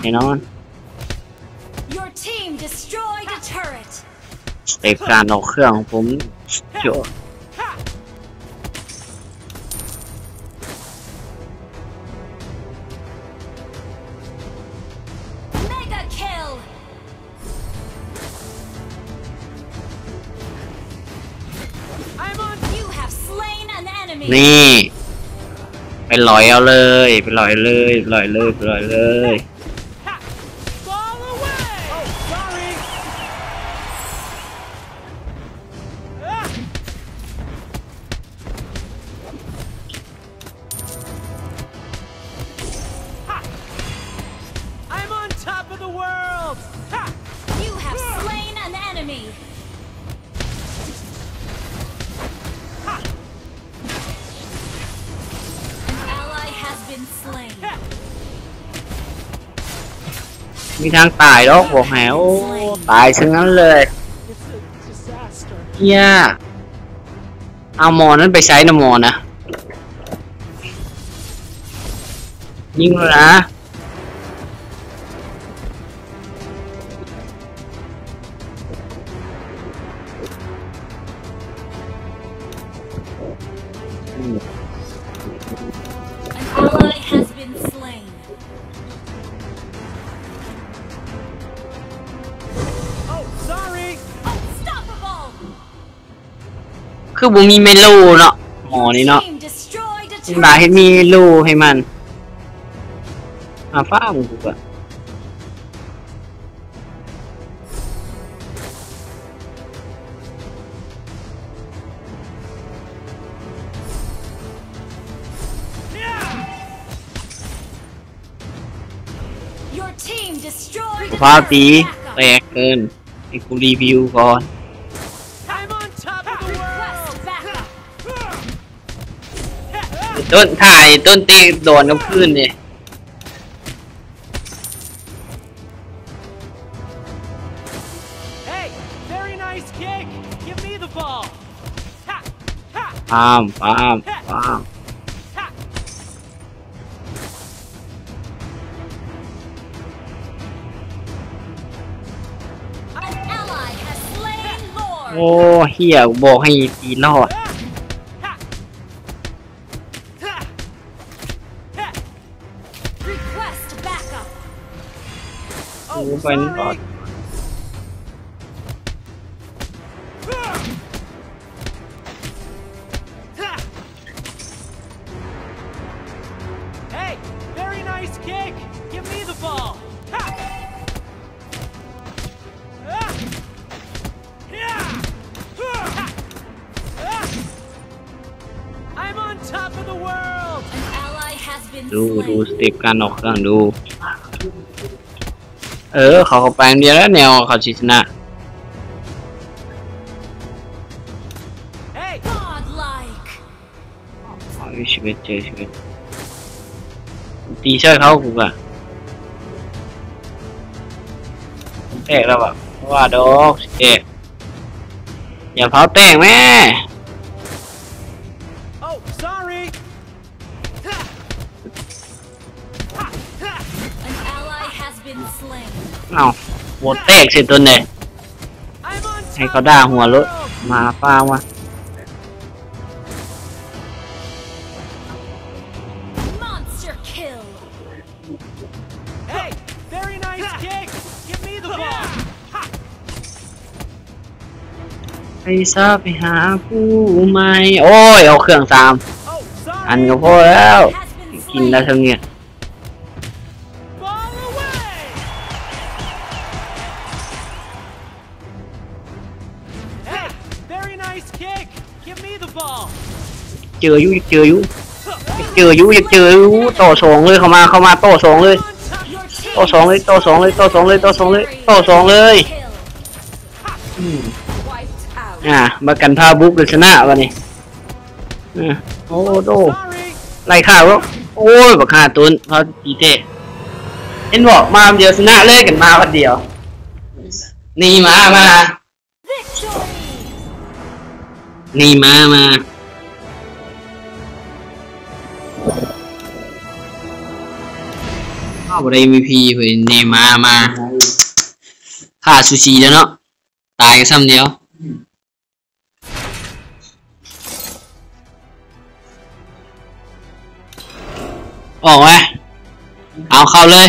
แน่นอน Your team destroyed a turret. สเต็ปการออกเครื่องของผมโจ Mega kill. I'm on. You have slain an enemy. นี่ไปลอยเอาเลย ไปลอยเลยไปลอยเลยไปลอยเลย มีทางตายแล้วบอกแหวตายซะงั้นเลยเฮียเอามอนั้นไปใช้นะมอนะ ยิงเลยนะ คือบุมีเมลูเนาะหมอนี่เนาะ Team destroyed a หลายให้ turret. มีลูให้มันอาฟ้ามึงกูอะ Your team destroyed ฟ้า a ตี turret. แตกเกินให้กูรีวิวก่อน ต้นถ่ายต้นตีโดนกับพื้นเนี่ย Hey, very nice kick! Give me the ball! Ha! Ha! ปามปามปาม Ha! An ally has slain โอ้ Lord. เฮียกูบอกให้ตีรอด กู Oh, ไปนี่ก่อน sorry! Ha! Hey, very nice kick. Give me the ball. Ha! Ah! Yeah! Ha! Ah! I'm on top of the world. An ally has been ดูดูส slain. เต็ปการออกเครื่องดู เออ เขาเข้าไปอันเดียวแล้วแนวเขาชิชนะ Hey, Godlike. อ๋อชีวิตเจอชีวิตตีช่วยเขากูอะแตกแล้วแบบว่าดอกเอ๊ะอย่าเผาแตกแม่ หวตแตกเสร็จตัวเนี่ย I'm on ให้ top เขา of ด่า the หัวรถ world. มาป้าวะ Monster kill. Hey, very nice kick. Give me the ball. Ha! ไปซะไปหาผู้ใหม่ โอ้ย เอาเครื่องสาม Oh, อัน sorry. ก็พอแล้ว Has been กินได้ slain. ทั้งเนี่ย nice kick. Give me the ball. เจออยู่เจออยู่เจออยู่เจออยู่โตสองเลยเข้ามาเข้ามาโตสองเลย On top. Your team โตสองเลยโตสองเลยโตสองเลยโตสองเลยโตสองเลย kill. อืม Wiped out. อ่ามากันพาบุกเลยชนะวะนี่อ่าโอ้โด Sorry. ไล่ข้าวแล้วโอ้ยบักฆ่าตุนเขาตีเตะเห็นบอกมาเดียวชนะเลยกันมาวันเดียว นี่มามา Victory. นี่มามาเข้าบ่ได้ MVP เพิ่นเนมามาค่าซูชิแล้วเนาะ ตายกันซ้ำเดียว ออกไหมเอาเข้าเลย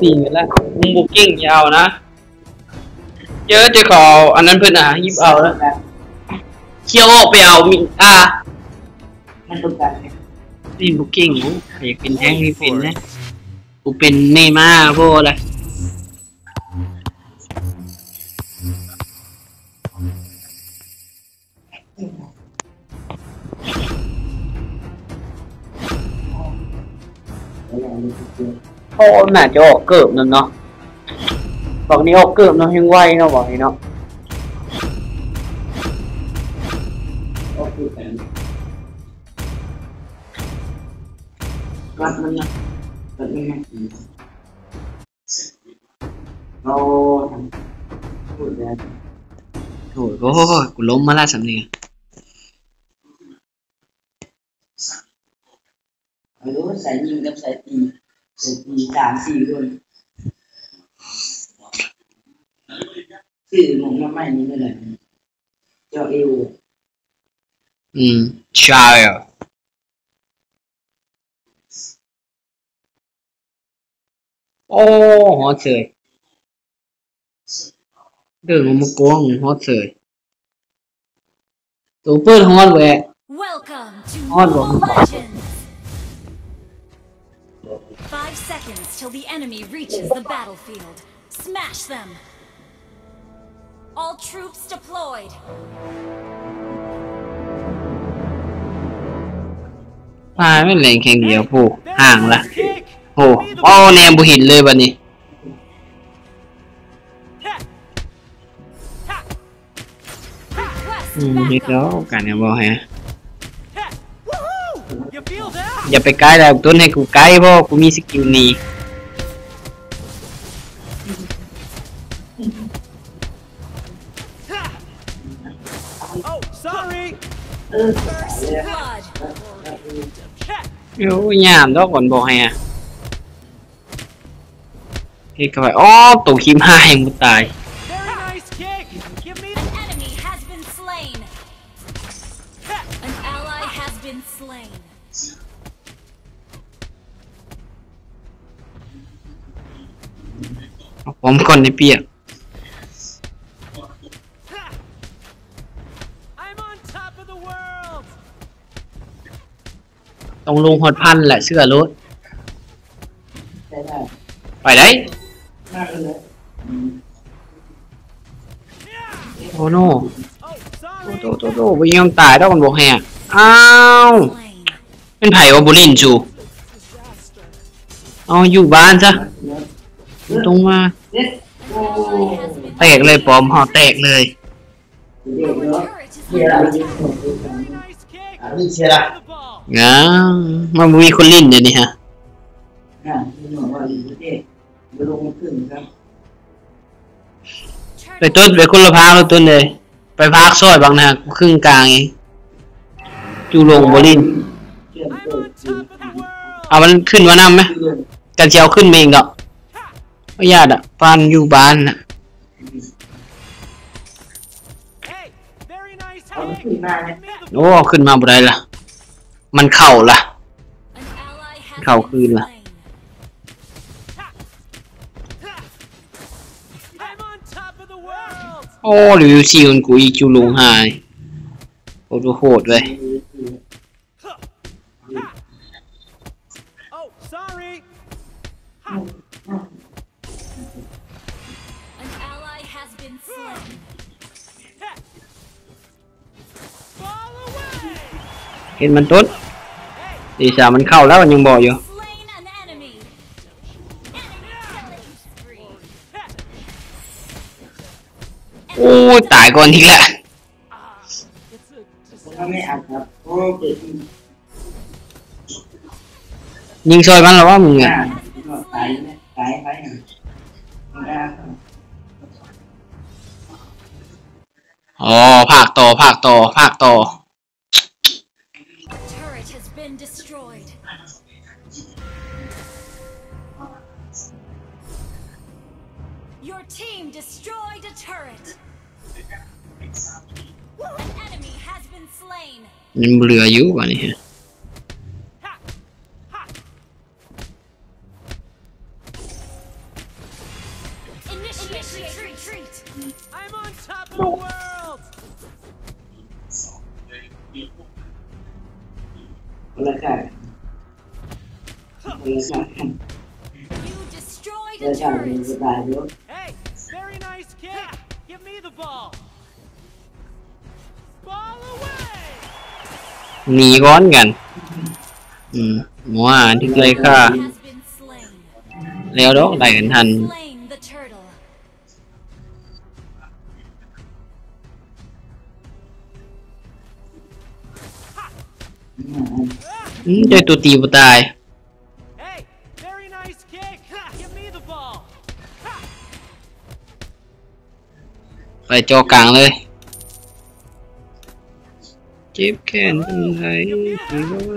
ปีกันแล้วมุงบุกกิ้งยาวนะเจอเจะขออันนั้นเพื่อนอะยิบเอาแล้วเคี่ยวออกไปเอามีอ่ามันต้องการนี่บุกกิ้งโอ้ใครอยากเป็นแท้งนี่เป็นนะกูเป็นเนม่าร์พวกอะไร โอ้น่าจะออกเกิบนั่นเนาะบอกนี้ออกเกิบเนาะยังไวเนาะบอกนี้เนาะก็คือแผนรัดมันนะรัดไม่ให้กินเราพูดแล้วโอ้ยโอ้ยกูล้มมาละสำเนียงไม่รู้สายยิงกับสายตี สายตีสามสี่คนชื่อหนุ่มมาใหม่นี่ไม่เลยเจ้าเอวอืมใช่อะโอ้ฮอตเฉยเดิน Five seconds till the enemy reaches the battlefield. Smash them. All troops deployed. พาไม่เล่นแข่งเดียวผู้ Very ห่างละ nice kick. โอ้โอ้แนมบุหินเลยบัดนี้ Ha. Ha. Request อืมเฮ็ดแล้ว backup. กันเนี่ยบอกให้ อย่าไปใกล้แล้วต้นให้กูใกล้เพราะกูมีสกิลหนี้ Ha. Oh, sorry. First blood. Ha. โอ้ยยามดอก ผมก่อนในเปียก Ha. I'm on top of the world. ต้องลงฮอดพันแหละเสื้อรถได้ได้ไปได้มากเลยโอ้โน Oh, โต sorry. โตโตไปยอมตายดอกก่อนบอกให้อะอ้าว Slain. เป็นไผ่ว่าบุรินจูเอาอยู่บ้านซะตรงมา เด็ด An ally has been แตกเลยปอมหอแตกเลยเด็ด Our เนาะเชียร์อะไร under นี่ attack. Very nice kick. อะนี่เชียร์ละอ้าวมันมีคนลิ้นเดี๋ยวนี้ฮะอะนี่หนูว่าอยู่ประเทศเดี๋ยวลงมาขึ้นครับไปต้นไปคนละพากแล้วต้นเลย ไปพากซอยบางนาครึ่งกลางเองจูลงบรินเอม I'm โต on จริง top of the world. เอามันขึ้นมาน้ำไหมกันเชียวขึ้นมาเองดอก Ha. ไม่ญาติอะปานอยู่บ้านน่ะ Hey, very nice เอา kick. ขึ้นมาเนี่ย Give me the โอ้ขึ้นมาบ่ได้ล่ะ มันเข่าล่ะ An ally has Khẩu been khuyên là. slain. Ha. Ha. I'm on top of the world. โอ้รีวิวซีคนกูอีกจูลงหายโอ้โหโหดเลย เห็นมันต้นตีสามมันเข้าแล้วมันยังบอกอยู่ Slain an enemy. Enemy killing spree. โอ้ยตายก่อนทีละ It's a ผมว่าไม่อาจครับโอ้เกิดขึ้นยิงซอยมันหรอว่ามึงหน้าอะตายเนี่ยตายไปอะไม่ได้ครับอ๋อภาคต่อภาคต่อภาคต่อ ละชาติคนละชาติ You destroyed คน a ละชาติเป็น turret. หนีก้อนกัน อืมหมัวที่เลยค่ะ Has been slain. แล้วดอกได้กันทัน Slain the turtle. อืมเจอตัวตีบ่ตาย Hey, very nice kick. Give me the ball. Ha. ไปจอกลางเลยเจ็บแขนเป็นไรไม่ไหว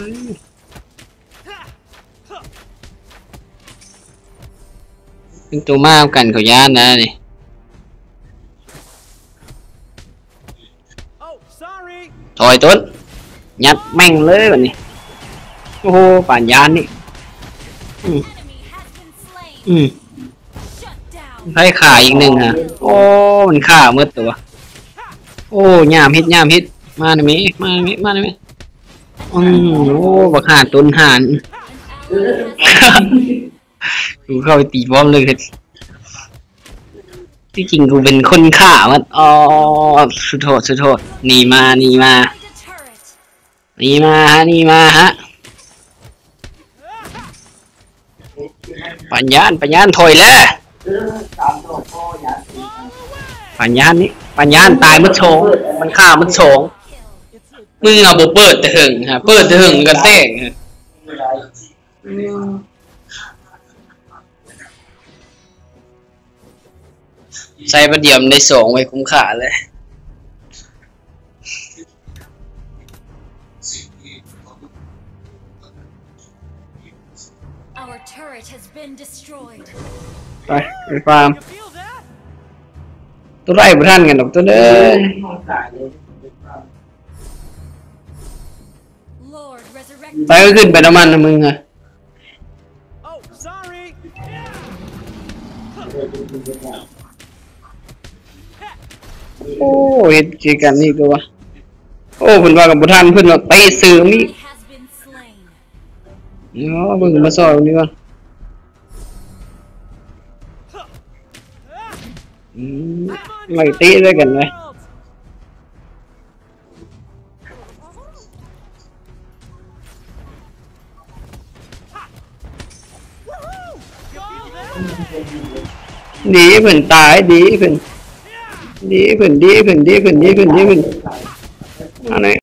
Ha. Huh. เป็นตัวมากกันเขาย่านนะนี่ถอยต้นยัดแม่งเลยแบบนี้โอ้โหป่านยานนี่ Enemy has been slain. อืมให้ขาอีกหนึ่งฮะโอ้มันฆ่าเมื่อตัว โอ้ยามฮิตยามฮิต มาหน่อยมิมาหน่อยมิมาหน่อยมิอืมโอ้บักหาตุนหาน An ally has been กูเข้าไปตีบอมเลยที่จริงกูเป็นคนฆ่ามันอ๋อสุดโทษสุดโทษหนีมาหนีมา destroyed a turret. หนีมาฮะหนีมาฮะปัญญานปัญญานถอยแล้วเออตามตัวพ่ออยากปัญญานนี่ปัญญานตายมันโฉงมันฆ่ามันโฉง Kill. It's a มึงเอาบ่เปิดแต่หึงฮะเปิดแต่หึงกันเต้งฮะไม่ได้ใช้ประเดี๋ยวมนได้สองไว้คุ้มค่าเลย Our turret has been destroyed. ไปไปฟาร์ม You feel that? ตัวไรบ่ทันกันดอกตัวเด้อ ไปก็ขึ้นไปน้ำมันนะมึงอะโอ้เฮ็ดเจอกันนี่ก็วะโอ้เพิ่นว่ากับบ่ทันเพิ่นว่าไปซื้อมีเนาะเบิ่งมาซอยตรงนี่ก่อนอืม I'm on ไล่ top ตีด้วยกันเลย ดีเพื่อนตายดีเพื่อนดีเพื่อนดีเพื่อนดีเพื่อนดีเพื่อนดีเพื่อนอะไร